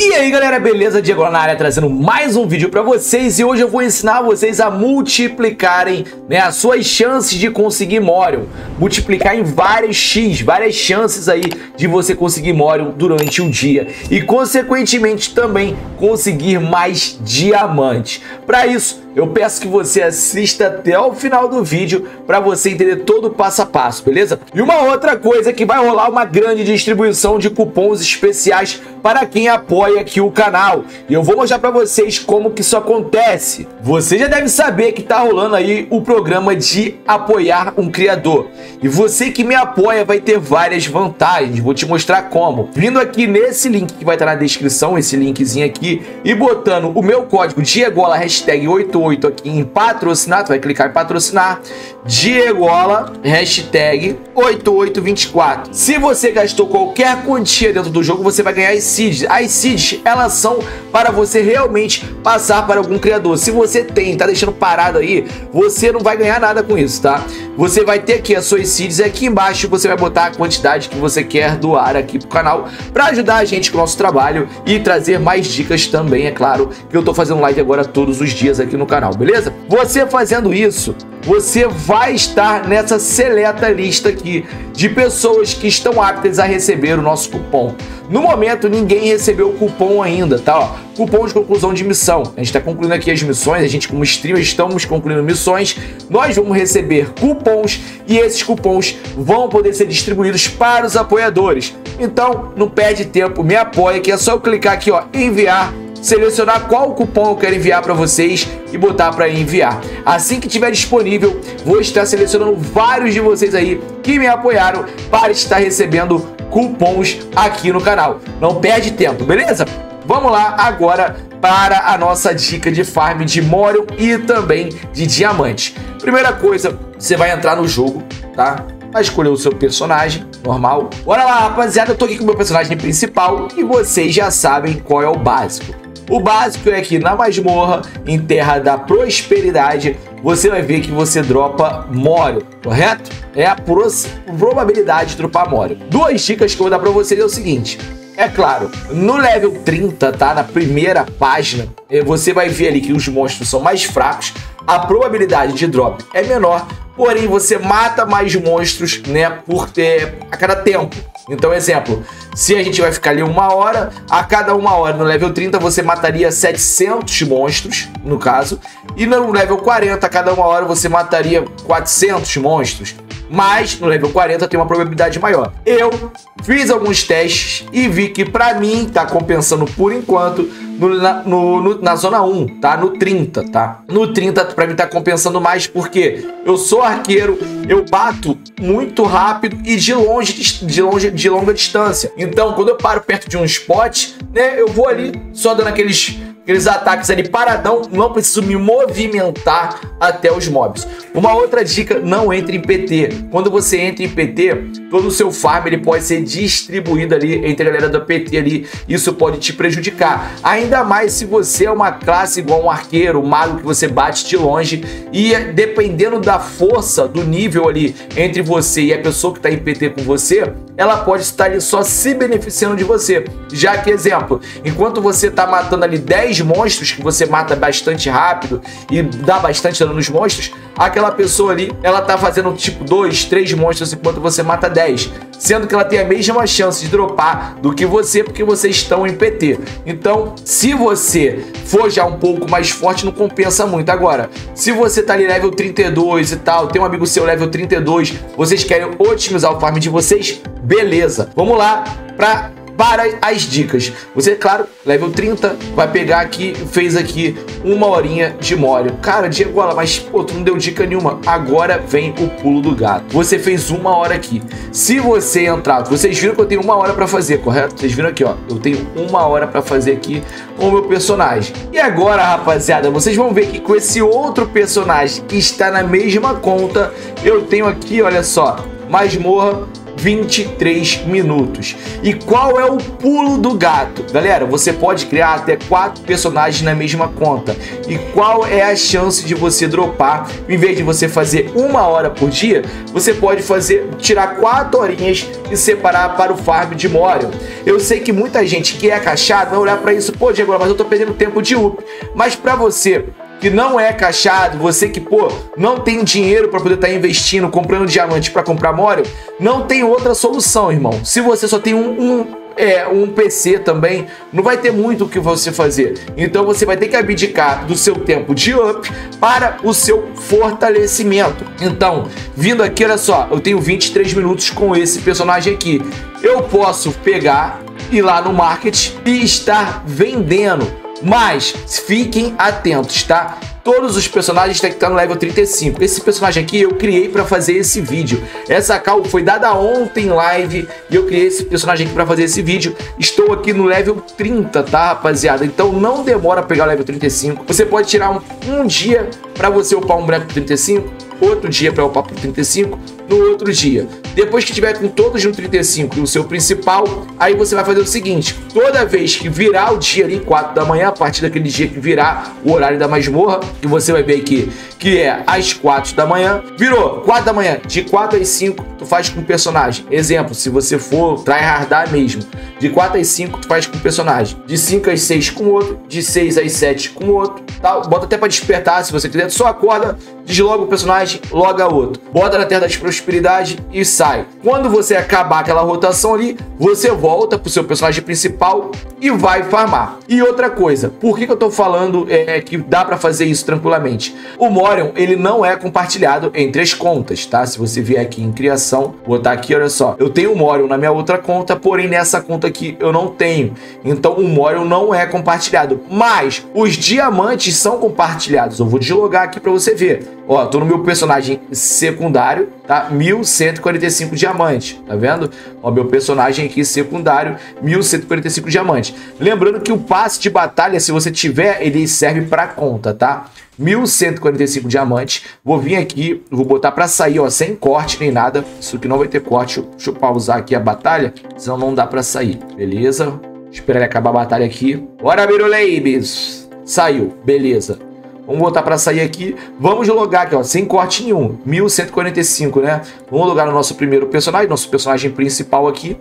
E aí galera, beleza? Diego na área trazendo mais um vídeo para vocês e hoje eu vou ensinar vocês a multiplicarem né, as suas chances de conseguir Morion. Multiplicar em vários X, várias chances aí de você conseguir Morion durante o dia e consequentemente também conseguir mais diamantes. Para isso, eu peço que você assista até o final do vídeo para você entender todo o passo a passo, beleza? E uma outra coisa que vai rolar uma grande distribuição de cupons especiais para quem apoia aqui o canal. E eu vou mostrar para vocês como que isso acontece. Você já deve saber que tá rolando aí o programa de apoiar um criador. E você que me apoia vai ter várias vantagens. Vou te mostrar como. Vindo aqui nesse link que vai estar na descrição, esse linkzinho aqui, e botando o meu código Diegola hashtag 88 88 aqui em patrocinar, tu vai clicar em patrocinar, Diegola, hashtag 8824. Se você gastou qualquer quantia dentro do jogo, você vai ganhar as seeds. As seeds, elas são para você realmente passar para algum criador. Se você tem, tá deixando parado aí, você não vai ganhar nada com isso, tá? Você vai ter aqui as suas seeds, aqui embaixo você vai botar a quantidade que você quer doar aqui pro canal para ajudar a gente com o nosso trabalho e trazer mais dicas também, é claro, que eu tô fazendo live agora todos os dias aqui no canal canal, beleza? Você fazendo isso, você vai estar nessa seleta lista aqui de pessoas que estão aptas a receber o nosso cupom. No momento, ninguém recebeu o cupom ainda, tá? Ó, cupom de conclusão de missão. A gente está concluindo aqui as missões, a gente como streamer estamos concluindo missões. Nós vamos receber cupons e esses cupons vão poder ser distribuídos para os apoiadores. Então, não perde tempo, me apoia que é só eu clicar aqui, ó, enviar selecionar qual cupom eu quero enviar para vocês e botar para enviar. Assim que tiver disponível, vou estar selecionando vários de vocês aí que me apoiaram para estar recebendo cupons aqui no canal. Não perde tempo, beleza? Vamos lá agora para a nossa dica de farm de Morion e também de diamante. Primeira coisa, você vai entrar no jogo, tá? Vai escolher o seu personagem, normal. Bora lá, rapaziada, eu tô aqui com o meu personagem principal e vocês já sabem qual é o básico. O básico é que na masmorra, em Terra da Prosperidade, você vai ver que você dropa Moro, correto? É a probabilidade de dropar Moro. Duas dicas que eu vou dar pra vocês é o seguinte. É claro, no level 30, tá? Na primeira página, eh, você vai ver ali que os monstros são mais fracos, a probabilidade de drop é menor, porém você mata mais monstros, né, por ter a cada tempo. Então, exemplo, se a gente vai ficar ali uma hora, a cada uma hora no level 30 você mataria 700 monstros, no caso, e no level 40, a cada uma hora você mataria 400 monstros mas no level 40 tem uma probabilidade maior. Eu fiz alguns testes e vi que para mim tá compensando por enquanto no, na, no, no, na zona 1, tá? No 30, tá? No 30 para mim tá compensando mais porque eu sou arqueiro, eu bato muito rápido e de longe, de longe, de longa distância. Então, quando eu paro perto de um spot, né, eu vou ali só dando aqueles aqueles ataques ali paradão, não preciso me movimentar até os mobs. Uma outra dica, não entre em PT. Quando você entra em PT, todo o seu farm ele pode ser distribuído ali entre a galera da PT ali, isso pode te prejudicar. Ainda mais se você é uma classe igual um arqueiro, um mago que você bate de longe e dependendo da força, do nível ali entre você e a pessoa que está em PT com você, ela pode estar ali só se beneficiando de você. Já que, exemplo, enquanto você está matando ali 10 monstros, que você mata bastante rápido e dá bastante dano nos monstros, aquela pessoa ali, ela tá fazendo tipo 2, 3 monstros enquanto você mata 10. Sendo que ela tem a mesma chance de dropar do que você, porque vocês estão em PT. Então, se você for já um pouco mais forte, não compensa muito. Agora, se você tá ali level 32 e tal, tem um amigo seu level 32, vocês querem otimizar o farm de vocês, beleza. Vamos lá para para as dicas. Você, claro, level 30, vai pegar aqui, fez aqui uma horinha de mólio. Cara, Diego, mas pô, tu não deu dica nenhuma. Agora vem o pulo do gato. Você fez uma hora aqui. Se você entrar, vocês viram que eu tenho uma hora para fazer, correto? Vocês viram aqui, ó. Eu tenho uma hora para fazer aqui com o meu personagem. E agora, rapaziada, vocês vão ver que com esse outro personagem que está na mesma conta, eu tenho aqui, olha só, masmorra 23 minutos. E qual é o pulo do gato? Galera, você pode criar até quatro personagens na mesma conta. E qual é a chance de você dropar? Em vez de você fazer uma hora por dia, você pode fazer tirar quatro horinhas e separar para o farm de Morion. Eu sei que muita gente que é cachado vai olhar para isso, pô, Diego, mas eu tô perdendo tempo de up. Mas para você que não é cachado, você que, pô, não tem dinheiro para poder estar tá investindo, comprando diamante para comprar Morion, não tem outra solução, irmão. Se você só tem um, um é, um PC também, não vai ter muito o que você fazer. Então você vai ter que abdicar do seu tempo de up para o seu fortalecimento. Então, vindo aqui, olha só, eu tenho 23 minutos com esse personagem aqui. Eu posso pegar, ir lá no market e estar vendendo mas fiquem atentos, tá? Todos os personagens têm que estar no level 35. Esse personagem aqui eu criei para fazer esse vídeo. Essa call foi dada ontem em live e eu criei esse personagem aqui para fazer esse vídeo. Estou aqui no level 30, tá, rapaziada? Então não demora a pegar o level 35. Você pode tirar um, um dia para você upar um boneco 35, outro dia para upar pro 35, no outro dia. Depois que tiver com todos no 35 e o seu principal, aí você vai fazer o seguinte: toda vez que virar o dia ali, 4 da manhã, a partir daquele dia que virar o horário da masmorra, que você vai ver aqui que é às 4 da manhã, virou 4 da manhã, de 4 às 5, tu faz com o personagem. Exemplo, se você for tryhardar mesmo, de 4 às 5 tu faz com o personagem, de 5 às 6 com outro, de 6 às 7 com outro, tal. Bota até para despertar se você quiser, só acorda, desloga o personagem, loga outro. Bota na terra das prosperidade e sai. Quando você acabar aquela rotação ali, você volta pro seu personagem principal e vai farmar. E outra coisa, por que, que eu tô falando é, que dá para fazer isso tranquilamente? O Morion, ele não é compartilhado entre as contas, tá? Se você vier aqui em criação, botar aqui, olha só. Eu tenho o Morion na minha outra conta, porém nessa conta aqui eu não tenho. Então o Morion não é compartilhado. Mas os diamantes são compartilhados. Eu vou deslogar aqui para você ver. Ó, tô no meu personagem secundário, tá? 1145 diamantes, tá vendo? Ó, meu personagem aqui secundário, 1145 diamantes. Lembrando que o passe de batalha, se você tiver, ele serve para conta, tá? 1145 diamantes. Vou vir aqui, vou botar para sair, ó, sem corte nem nada. Isso aqui não vai ter corte. Deixa eu pausar aqui a batalha, senão não dá para sair. Beleza? Esperar ele acabar a batalha aqui. Bora, Biruleibes! Saiu, beleza. Vamos voltar para sair aqui. Vamos logar aqui, ó, sem corte nenhum. 1145, né? Vamos logar no nosso primeiro personagem, nosso personagem principal aqui.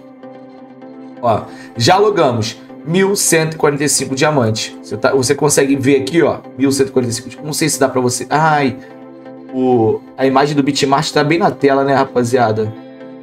Ó, já logamos. 1145 diamantes. Você, tá, você consegue ver aqui, ó, 1145. Não sei se dá para você. Ai, o, a imagem do bitmart está bem na tela, né, rapaziada?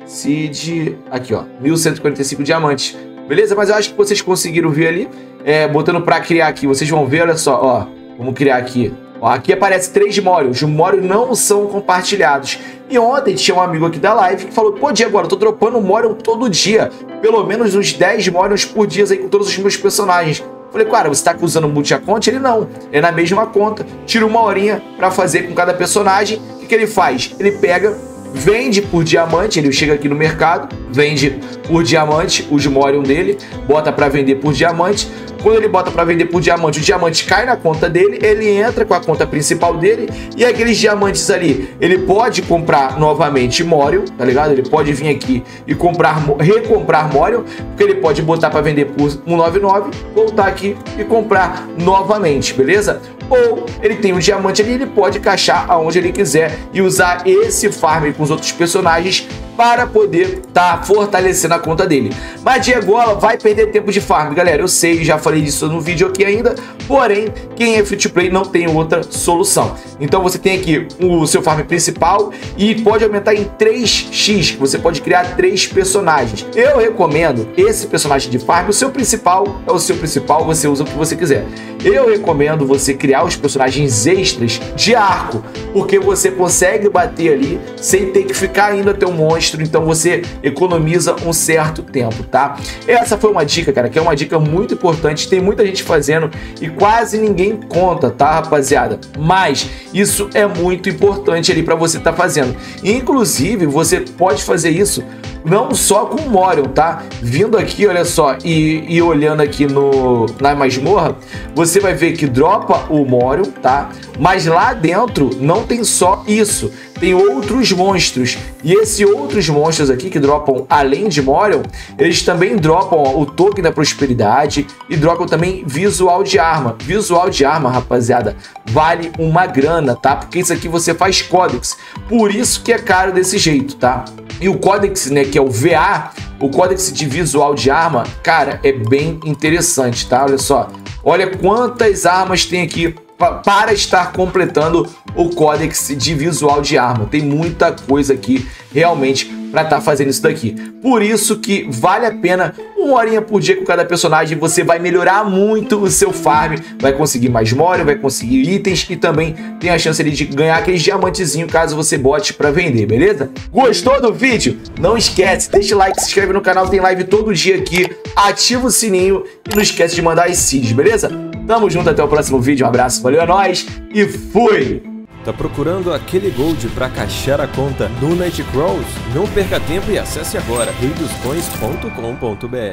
Cid, aqui, ó, 1145 diamantes. Beleza? Mas eu acho que vocês conseguiram ver ali. É, botando para criar aqui, vocês vão ver, olha só, ó. Vamos criar aqui. Aqui aparece três Morios. Os Morios não são compartilhados. E ontem tinha um amigo aqui da live que falou: Pô, Diego, agora eu tô dropando Morion todo dia. Pelo menos uns 10 Morions por dia aí com todos os meus personagens. Falei, cara, você tá usando multi-account? Ele não. É na mesma conta. Tira uma horinha para fazer com cada personagem. O que, que ele faz? Ele pega, vende por diamante, ele chega aqui no mercado, vende por diamante os Morion dele, bota para vender por diamante. Quando ele bota para vender por diamante, o diamante cai na conta dele, ele entra com a conta principal dele e aqueles diamantes ali, ele pode comprar novamente Morion, tá ligado? Ele pode vir aqui e comprar, recomprar Morion, porque ele pode botar para vender por 199, voltar aqui e comprar novamente, beleza? Ou ele tem um diamante ali, ele pode caixar aonde ele quiser e usar esse farm com os outros personagens para poder estar tá fortalecendo a conta dele. Mas Diegola vai perder tempo de farm, galera. Eu sei, já falei disso no vídeo aqui ainda. Porém, quem é free to play não tem outra solução. Então você tem aqui o seu farm principal e pode aumentar em 3x, que você pode criar três personagens. Eu recomendo esse personagem de farm, o seu principal é o seu principal, você usa o que você quiser. Eu recomendo você criar os personagens extras de arco, porque você consegue bater ali sem ter que ficar ainda até um monstro, então você economiza um certo tempo, tá? Essa foi uma dica, cara, que é uma dica muito importante, tem muita gente fazendo e quase ninguém conta, tá, rapaziada? Mas isso é muito importante ali para você estar tá fazendo. Inclusive, você pode fazer isso não só com o Morion, tá? Vindo aqui, olha só, e, e olhando aqui no, na masmorra, você vai ver que dropa o Morion, tá? Mas lá dentro não tem só isso tem outros monstros. E esses outros monstros aqui que dropam além de Morion, eles também dropam ó, o token da prosperidade e dropam também visual de arma. Visual de arma, rapaziada, vale uma grana, tá? Porque isso aqui você faz códex. Por isso que é caro desse jeito, tá? E o códex, né, que é o VA, o códex de visual de arma, cara, é bem interessante, tá? Olha só. Olha quantas armas tem aqui para estar completando o códex de visual de arma. Tem muita coisa aqui realmente para estar tá fazendo isso daqui. Por isso que vale a pena uma horinha por dia com cada personagem, você vai melhorar muito o seu farm, vai conseguir mais memória, vai conseguir itens e também tem a chance de ganhar aqueles diamantezinhos caso você bote para vender, beleza? Gostou do vídeo? Não esquece, deixa o like, se inscreve no canal, tem live todo dia aqui, ativa o sininho e não esquece de mandar as seeds, beleza? Tamo junto, até o próximo vídeo, um abraço, valeu, é nóis e fui! Tá procurando aquele gold para caixar a conta no Nightcrawls? Não perca tempo e acesse agora reidoscoins.com.br